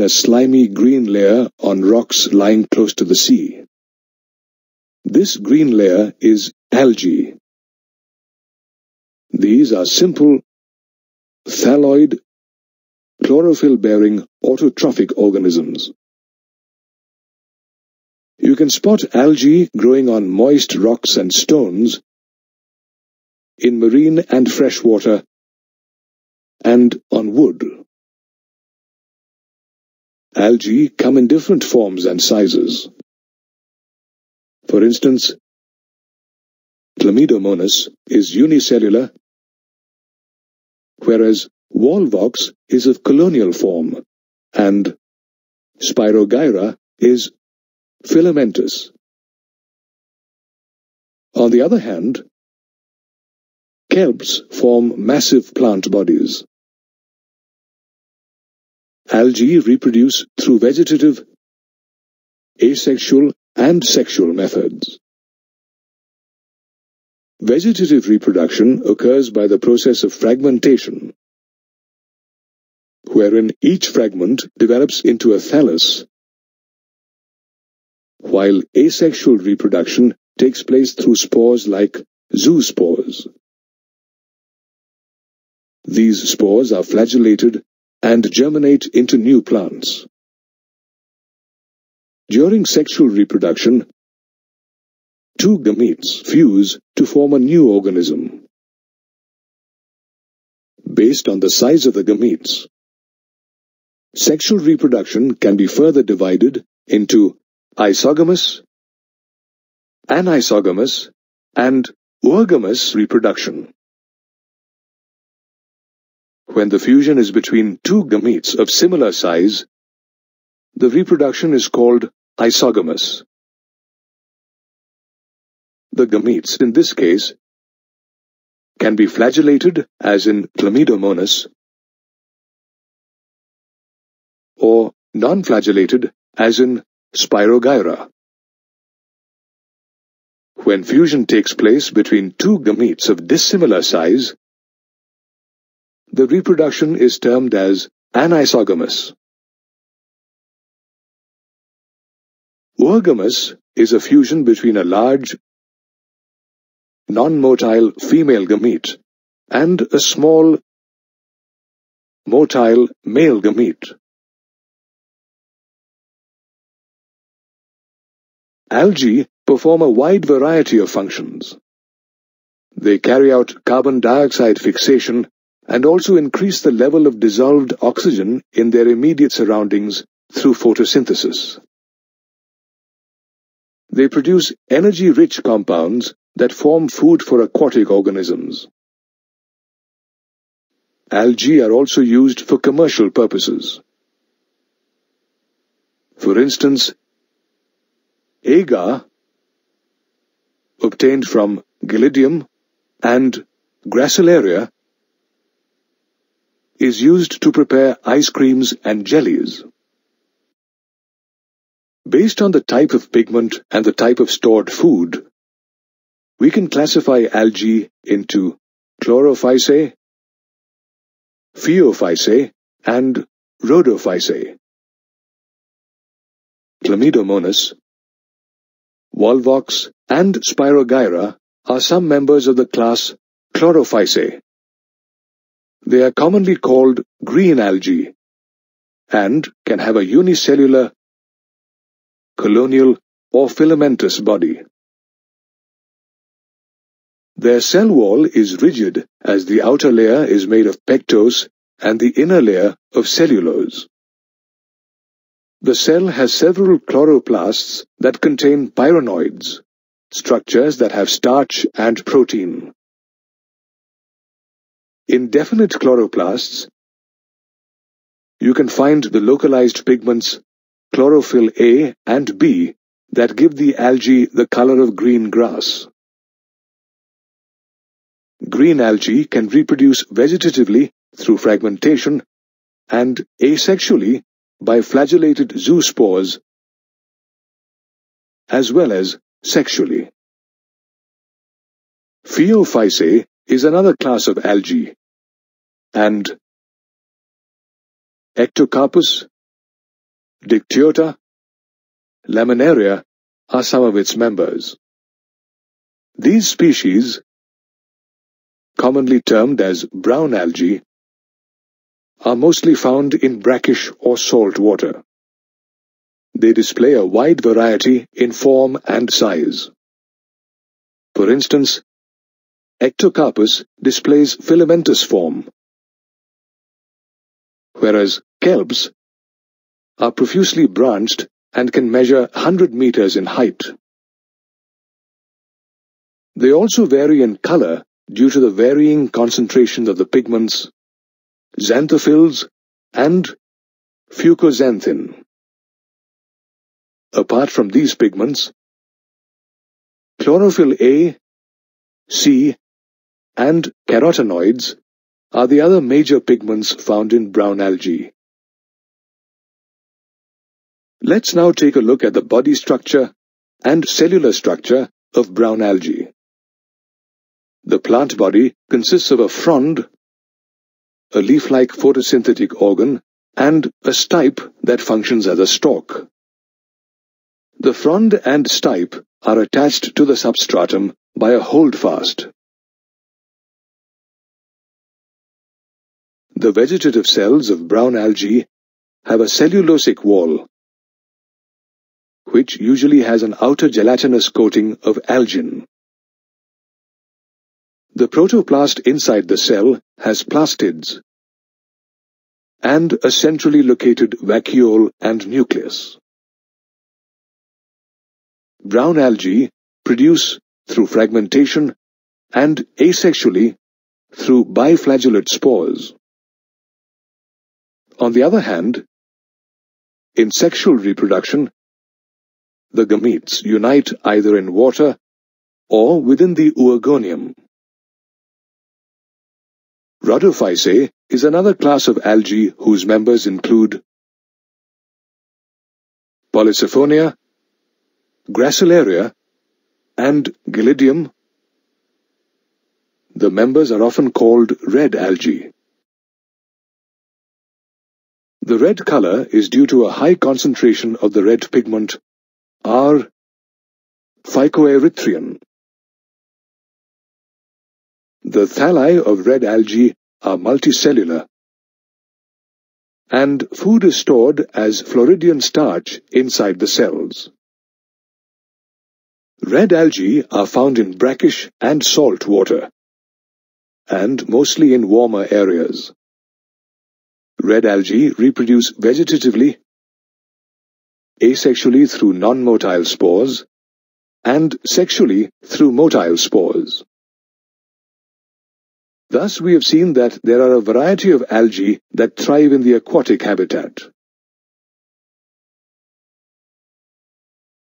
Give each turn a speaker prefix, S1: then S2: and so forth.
S1: in a slimy green layer on rocks lying close to the sea. This green layer is algae. These are simple, thalloid, chlorophyll-bearing autotrophic organisms. You can spot algae growing on moist rocks and stones in marine and freshwater and on wood. Algae come in different forms and sizes. For instance, Chlamydomonas is unicellular, whereas Volvox is of colonial form, and Spirogyra is filamentous. On the other hand, kelps form massive plant bodies. Algae reproduce through vegetative, asexual, and sexual methods. Vegetative reproduction occurs by the process of fragmentation, wherein each fragment develops into a thallus, while asexual reproduction takes place through spores like zoospores. These spores are flagellated and germinate into new plants. During sexual reproduction, two gametes fuse to form a new organism. Based on the size of the gametes, sexual reproduction can be further divided into isogamous, anisogamous, and oogamous reproduction. When the fusion is between two gametes of similar size, the reproduction is called isogamous. The gametes, in this case, can be flagellated, as in Chlamydomonas, or non-flagellated, as in Spirogyra. When fusion takes place between two gametes of dissimilar size, the reproduction is termed as anisogamous. Oogamous is a fusion between a large, non-motile female gamete and a small, motile male gamete. Algae perform a wide variety of functions. They carry out carbon dioxide fixation and also increase the level of dissolved oxygen in their immediate surroundings through photosynthesis. They produce energy-rich compounds that form food for aquatic organisms. Algae are also used for commercial purposes. For instance, agar, obtained from Gelidium and Gracilaria, is used to prepare ice creams and jellies. Based on the type of pigment and the type of stored food, we can classify algae into chlorophyceae, phaeophyceae, and rhodophyceae. Chlamydomonas, Volvox, and Spirogyra are some members of the class Chlorophyceae. They are commonly called green algae and can have a unicellular, colonial, or filamentous body. Their cell wall is rigid as the outer layer is made of pectose and the inner layer of cellulose. The cell has several chloroplasts that contain pyrenoids, structures that have starch and protein. In definite chloroplasts, you can find the localized pigments chlorophyll A and B that give the algae the color of green grass. Green algae can reproduce vegetatively through fragmentation and asexually by flagellated zoospores as well as sexually. Phaeophyceae is another class of algae and Ectocarpus, Dictyota, Laminaria are some of its members. These species, commonly termed as brown algae, are mostly found in brackish or salt water. They display a wide variety in form and size. For instance, Ectocarpus displays filamentous form, whereas kelps are profusely branched and can measure 100 meters in height. They also vary in color due to the varying concentrations of the pigments, xanthophylls, and fucoxanthin. Apart from these pigments, chlorophyll A, C, and carotenoids are the other major pigments found in brown algae. Let's now take a look at the body structure and cellular structure of brown algae. The plant body consists of a frond, a leaf-like photosynthetic organ, and a stipe that functions as a stalk. The frond and stipe are attached to the substratum by a holdfast. The vegetative cells of brown algae have a cellulosic wall, which usually has an outer gelatinous coating of algin. The protoplast inside the cell has plastids and a centrally located vacuole and nucleus. Brown algae produce through fragmentation and asexually through biflagellate spores. On the other hand, in sexual reproduction, the gametes unite either in water or within the oogonium. Rhodophyceae is another class of algae whose members include Polysiphonia, Gracilaria, and Gelidium. The members are often called red algae. The red color is due to a high concentration of the red pigment R. phycoerythrin. The thalli of red algae are multicellular, and food is stored as Floridean starch inside the cells. Red algae are found in brackish and salt water, and mostly in warmer areas. Red algae reproduce vegetatively, asexually through non-motile spores, and sexually through motile spores. Thus we have seen that there are a variety of algae that thrive in the aquatic habitat.